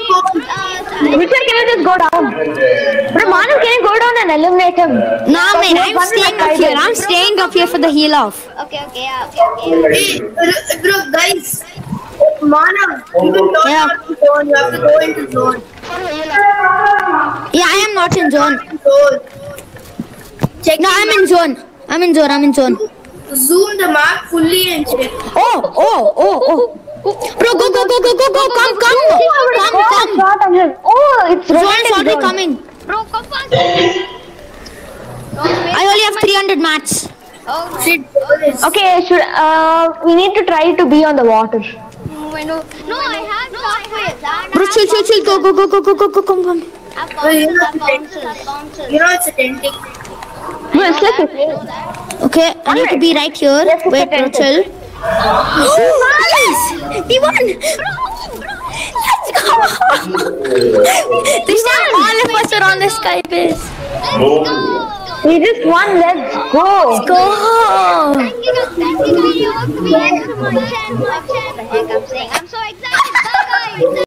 Richard, can you just go down? Bro, Manu, can you go down and eliminate him? Nah, man, I'm staying up here. I'm staying up here for the heal off. Okay, okay, yeah, okay, okay. Hey, bro, bro, guys. Mana, you will not Yeah. out of zone. You have to go into zone. Yeah, I am not in zone. Zone. Check No, I'm in zone. I'm in zone. I'm in zone. map. Zoom the map fully and check. Oh, oh, oh, oh. Bro, go, go, go, go, go, go. Come, come. Come, come. Shot on him. Oh, it's Zone's rotating already coming. Bro, come fast. Don't I only have 300 mats. Oh, no. Shit, zone is. Okay, should uh, we need to try to be on the water. No, I know. No, I have chocolate. Bro, chill, chill, chill. Go, go, go, go, go, go, go, come, come. I have you bounces, know, I have bounces, I have bounces. You know it's a tenting. Bro, it's like a that. Okay, I need to be right here. Wait, bro, it's chill. yes! We won! Let's go! this time all of us are on the sky base. We just won. Let's go. Go! Thank you, thank you, you have to be extra much and much and the heck I'm saying. I'm so excited.